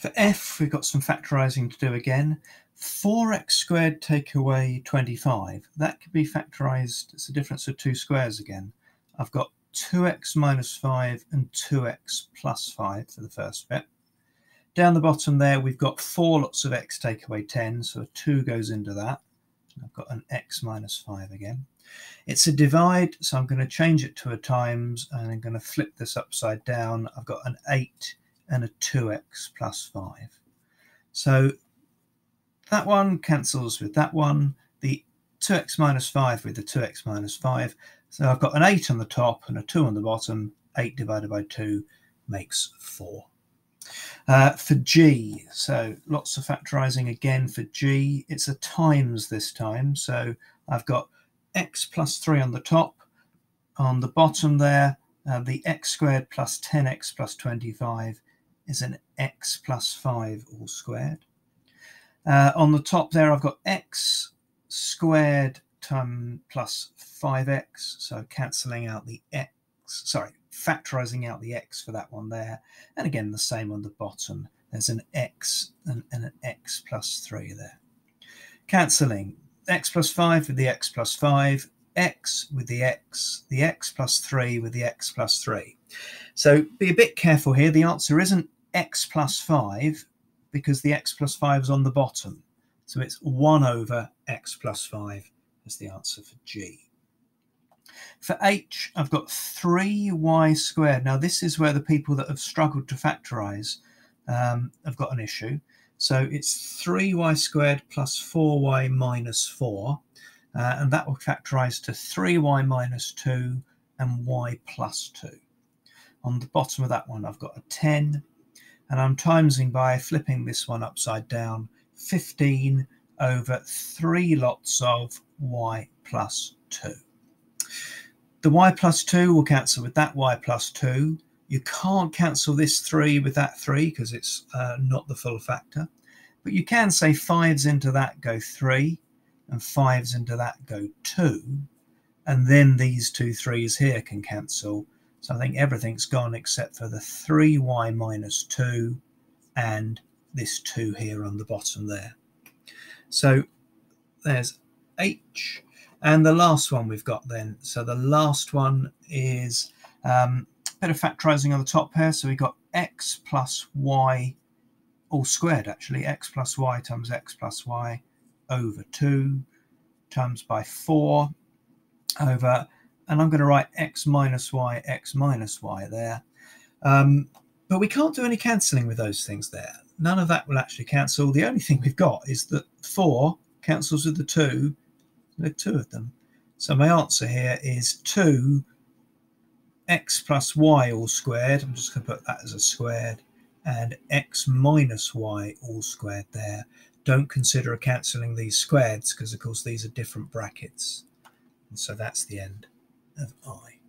For f, we've got some factorising to do again. 4x squared take away 25. That could be factorised, it's a difference of two squares again. I've got 2x minus 5 and 2x plus 5 for the first bit. Down the bottom there, we've got 4 lots of x take away 10, so a 2 goes into that. I've got an x minus 5 again. It's a divide, so I'm going to change it to a times, and I'm going to flip this upside down. I've got an 8 and a 2x plus 5. So that one cancels with that one. The 2x minus 5 with the 2x minus 5. So I've got an 8 on the top and a 2 on the bottom. 8 divided by 2 makes 4. Uh, for G, so lots of factorizing again for G. It's a times this time. So I've got x plus 3 on the top. On the bottom there, uh, the x squared plus 10x plus 25 is an x plus 5 all squared. Uh, on the top there, I've got x squared time plus 5x, so cancelling out the x, sorry, factorising out the x for that one there. And again, the same on the bottom. There's an x and, and an x plus 3 there. Cancelling x plus 5 with the x plus 5, x with the x, the x plus 3 with the x plus 3. So be a bit careful here. The answer isn't x plus 5 because the x plus 5 is on the bottom. So it's 1 over x plus 5 as the answer for G. For H, I've got 3y squared. Now, this is where the people that have struggled to factorize um, have got an issue. So it's 3y squared plus 4y minus 4. Uh, and that will factorize to 3y minus 2 and y plus 2. On the bottom of that one, I've got a 10 and I'm timesing by flipping this one upside down 15 over 3 lots of y plus 2. The y plus 2 will cancel with that y plus 2. You can't cancel this 3 with that 3 because it's uh, not the full factor. But you can say 5s into that go 3 and 5s into that go 2. And then these two 3s here can cancel so I think everything's gone except for the 3y minus 2 and this 2 here on the bottom there. So there's h. And the last one we've got then. So the last one is um, a bit of factorizing on the top here. So we've got x plus y all squared actually. x plus y times x plus y over 2 times by 4 over and I'm going to write x minus y, x minus y there. Um, but we can't do any cancelling with those things there. None of that will actually cancel. The only thing we've got is that 4 cancels with the 2, with two of them. So my answer here is 2 x plus y all squared. I'm just going to put that as a squared. And x minus y all squared there. Don't consider cancelling these squareds because, of course, these are different brackets. And so that's the end of I.